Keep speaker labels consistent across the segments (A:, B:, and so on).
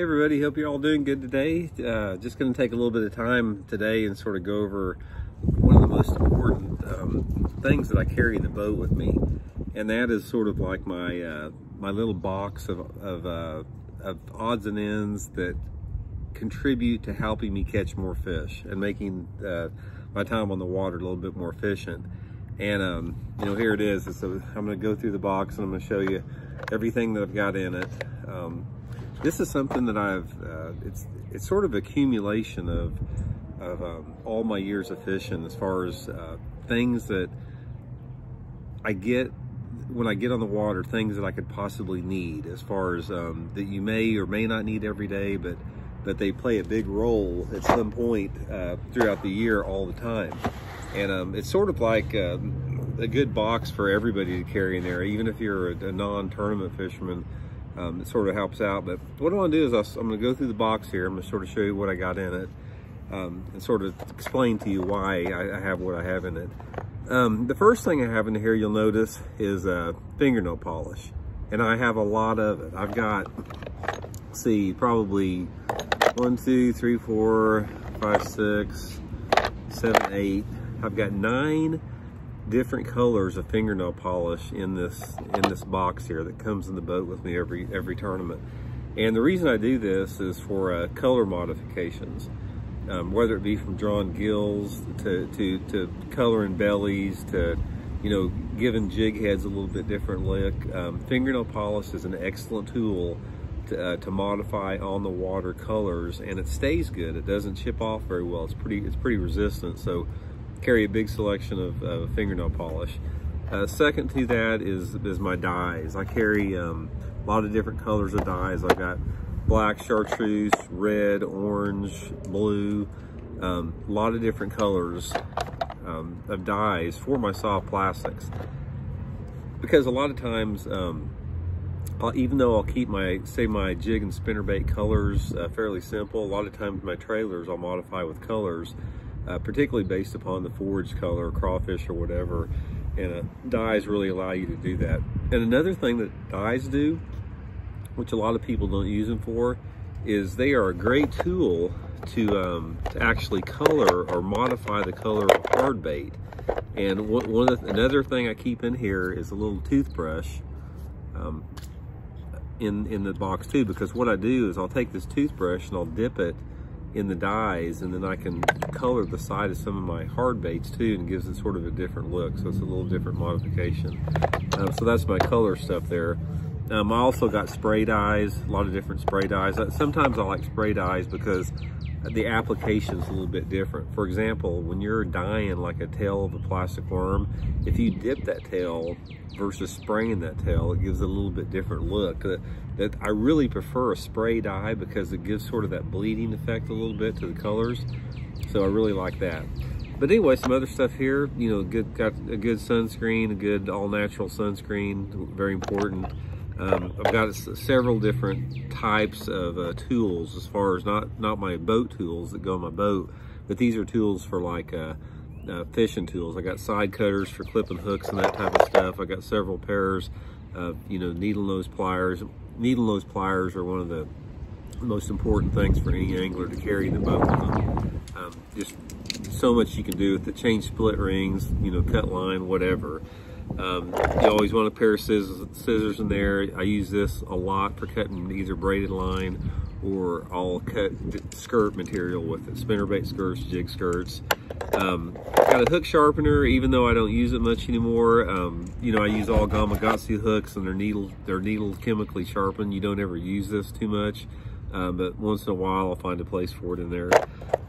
A: Hey everybody, hope you're all doing good today. Uh, just going to take a little bit of time today and sort of go over one of the most important um, things that I carry in the boat with me, and that is sort of like my uh, my little box of of, uh, of odds and ends that contribute to helping me catch more fish and making uh, my time on the water a little bit more efficient. And um, you know, here it is. So I'm going to go through the box and I'm going to show you everything that I've got in it. Um, this is something that I've, uh, it's, it's sort of accumulation of, of um, all my years of fishing as far as uh, things that I get when I get on the water, things that I could possibly need as far as um, that you may or may not need every day, but but they play a big role at some point uh, throughout the year all the time. And um, it's sort of like um, a good box for everybody to carry in there, even if you're a, a non-tournament fisherman um, it sort of helps out. But what I want to do is i am going to go through the box here. I'm going to sort of show you what I got in it um, and sort of explain to you why I, I have what I have in it. Um, the first thing I have in here you'll notice is uh, fingernail polish. And I have a lot of it. I've got, see, probably one, two, three, four, five, six, seven, eight. I've got nine different colors of fingernail polish in this in this box here that comes in the boat with me every every tournament. And the reason I do this is for uh, color modifications, um, whether it be from drawing gills to, to, to coloring bellies to, you know, giving jig heads a little bit different look. Um, fingernail polish is an excellent tool to, uh, to modify on the water colors and it stays good. It doesn't chip off very well. It's pretty, it's pretty resistant. So carry a big selection of, of fingernail polish. Uh, second to that is, is my dyes. I carry um, a lot of different colors of dyes. I've got black chartreuse, red, orange, blue, um, a lot of different colors um, of dyes for my soft plastics. Because a lot of times, um, even though I'll keep my, say my jig and spinnerbait colors uh, fairly simple, a lot of times my trailers I'll modify with colors uh, particularly based upon the forage color, crawfish or whatever. And uh, dyes really allow you to do that. And another thing that dyes do, which a lot of people don't use them for, is they are a great tool to, um, to actually color or modify the color of hard bait. And one, of the, another thing I keep in here is a little toothbrush um, in, in the box too, because what I do is I'll take this toothbrush and I'll dip it in the dyes and then I can color the side of some of my hard baits too and gives it sort of a different look so it's a little different modification. Um, so that's my color stuff there. Um, I also got spray dyes a lot of different spray dyes. Uh, sometimes I like spray dyes because the application is a little bit different. For example, when you're dyeing like a tail of a plastic worm, if you dip that tail versus spraying that tail, it gives a little bit different look. Uh, that I really prefer a spray dye because it gives sort of that bleeding effect a little bit to the colors. So I really like that. But anyway, some other stuff here, you know, good got a good sunscreen, a good all natural sunscreen, very important. Um, I've got several different types of uh, tools as far as not, not my boat tools that go on my boat, but these are tools for like uh, uh, fishing tools. I got side cutters for clipping hooks and that type of stuff. I got several pairs of, you know, needle nose pliers. Needle nose pliers are one of the most important things for any angler to carry in the boat. Um, just so much you can do with the change split rings, you know, cut line, whatever. Um, you always want a pair of scissors, in there. I use this a lot for cutting either braided line or I'll cut skirt material with it, spinnerbait skirts, jig skirts. Um, got a hook sharpener, even though I don't use it much anymore. Um, you know, I use all Gamakatsu hooks and they're needle, they're needle chemically sharpened. You don't ever use this too much, uh, but once in a while I'll find a place for it in there.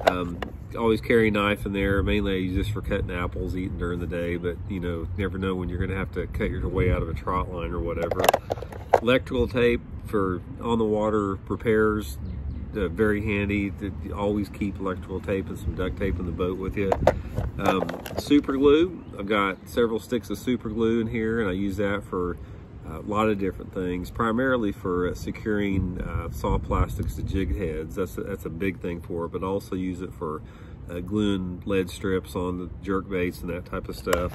A: Um, always carry a knife in there. Mainly I use this for cutting apples, eating during the day, but you know, never know when you're gonna have to cut your way out of a trot line or whatever. Electrical tape for on the water repairs, uh, very handy. To always keep electrical tape and some duct tape in the boat with you. Um, super glue, I've got several sticks of super glue in here and I use that for a lot of different things, primarily for uh, securing uh, soft plastics to jig heads. That's a, that's a big thing for it, but also use it for uh, gluing lead strips on the jerk baits and that type of stuff.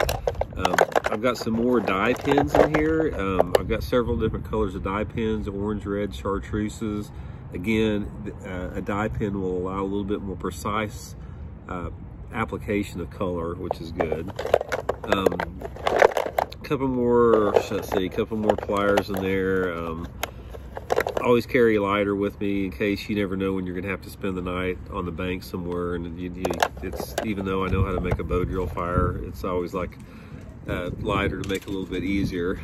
A: Um, I've got some more dye pens in here. Um, I've got several different colors of dye pens, orange, red, chartreuses. Again, uh, a dye pen will allow a little bit more precise uh, application of color, which is good. Um, couple more, let's see, a couple more pliers in there. Um, always carry a lighter with me in case you never know when you're gonna have to spend the night on the bank somewhere. And you, you, it's even though I know how to make a bow drill fire, it's always like a lighter to make it a little bit easier.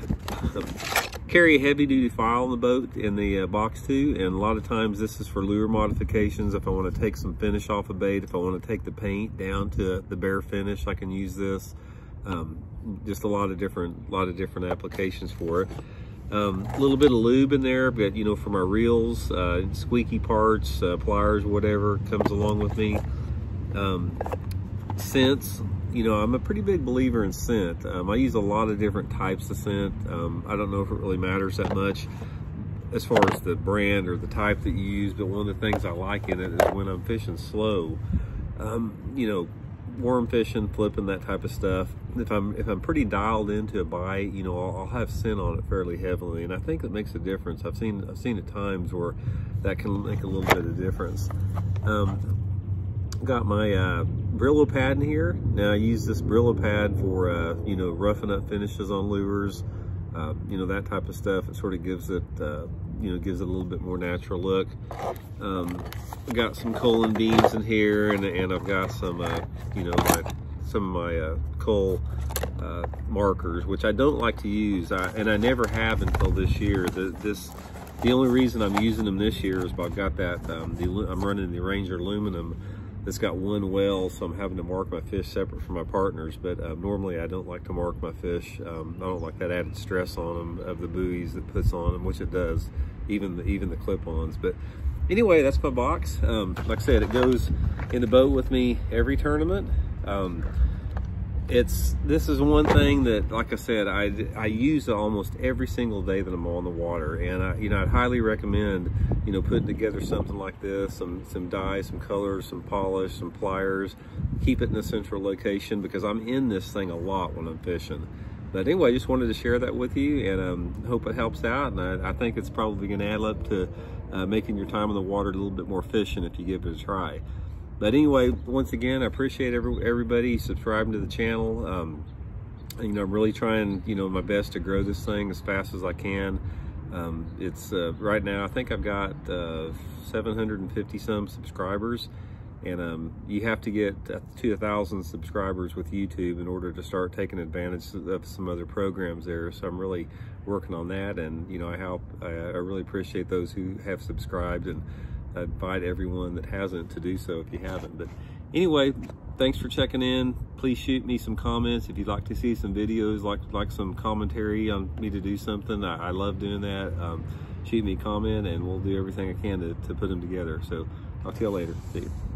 A: carry a heavy duty file on the boat in the uh, box too and a lot of times this is for lure modifications if I want to take some finish off a bait if I want to take the paint down to the bare finish I can use this um, just a lot of different lot of different applications for it um, a little bit of lube in there but you know for my reels uh, squeaky parts uh, pliers whatever comes along with me um, scents you know, I'm a pretty big believer in scent. Um, I use a lot of different types of scent. Um, I don't know if it really matters that much as far as the brand or the type that you use, but one of the things I like in it is when I'm fishing slow, um, you know, worm fishing, flipping, that type of stuff. If I'm if I'm pretty dialed into a bite, you know, I'll, I'll have scent on it fairly heavily, and I think it makes a difference. I've seen I've seen at times where that can make a little bit of difference. Um, got my uh, Brillo pad in here. Now I use this Brillo pad for, uh, you know, roughing up finishes on lures, uh, you know, that type of stuff. It sort of gives it, uh, you know, gives it a little bit more natural look. Um, got some Kolin beans in here and, and I've got some, uh, you know, my, some of my uh, markers, which I don't like to use. I, and I never have until this year. The, this, the only reason I'm using them this year is I've got that, um, the, I'm running the Ranger aluminum that's got one well, so I'm having to mark my fish separate from my partners. But uh, normally I don't like to mark my fish. Um, I don't like that added stress on them of the buoys that puts on them, which it does, even the, even the clip-ons. But anyway, that's my box. Um, like I said, it goes in the boat with me every tournament. Um, it's this is one thing that like i said i i use almost every single day that i'm on the water. And i you know i'd highly recommend you know putting together something like this some some dyes some colors some polish some pliers. Keep it in a central location because i'm in this thing a lot when i'm fishing. But anyway i just wanted to share that with you and um, hope it helps out. And i, I think it's probably going to add up to uh, making your time on the water a little bit more efficient if you give it a try but anyway, once again, I appreciate every, everybody subscribing to the channel. Um, you know, I'm really trying, you know, my best to grow this thing as fast as I can. Um, it's uh, right now, I think I've got uh, 750 some subscribers and um, you have to get to a thousand subscribers with YouTube in order to start taking advantage of some other programs there. So I'm really working on that, and you know I help. I, I really appreciate those who have subscribed, and I invite everyone that hasn't to do so if you haven't. But anyway, thanks for checking in. Please shoot me some comments if you'd like to see some videos, like like some commentary on me to do something. I, I love doing that. Um, shoot me a comment and we'll do everything I can to, to put them together. So I'll see you later. See you.